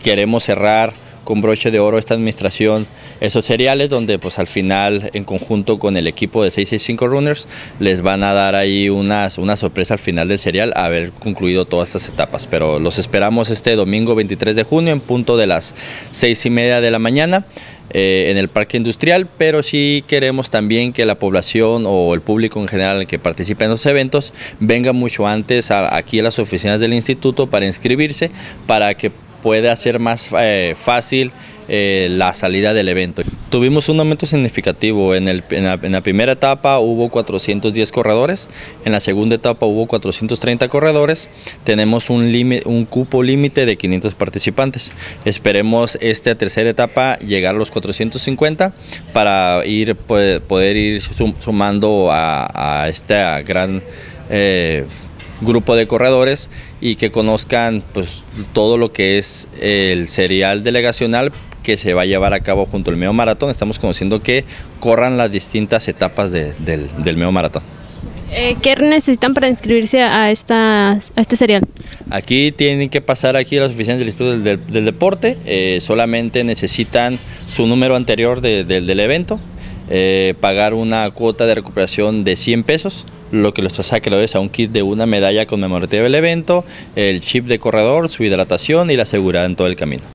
queremos cerrar con broche de oro esta administración. Esos seriales donde pues al final en conjunto con el equipo de 665 Runners les van a dar ahí una, una sorpresa al final del serial haber concluido todas estas etapas. Pero los esperamos este domingo 23 de junio en punto de las 6 y media de la mañana eh, en el parque industrial, pero sí queremos también que la población o el público en general que participe en los eventos venga mucho antes aquí a las oficinas del instituto para inscribirse, para que puede hacer más eh, fácil eh, la salida del evento. Tuvimos un aumento significativo, en, la, primera etapa hubo 410 corredores, en la segunda etapa hubo 430 corredores, tenemos un, un cupo límite de 500 participantes. Esperemos esta tercera etapa llegar a los 450 para ir, poder ir sumando a, a esta gran... Eh, grupo de corredores y que conozcan pues todo lo que es el serial delegacional que se va a llevar a cabo junto al medio maratón. Estamos conociendo que corran las distintas etapas del, del medio maratón. Eh, ¿Qué necesitan para inscribirse a, esta, a este serial? Aquí tienen que pasar aquí a las oficinas del Instituto del, Deporte, eh, solamente necesitan su número anterior del evento, eh, pagar una cuota de recuperación de 100 pesos, lo que los es a un kit de una medalla conmemorativa del evento, el chip de corredor, su hidratación y la seguridad en todo el camino.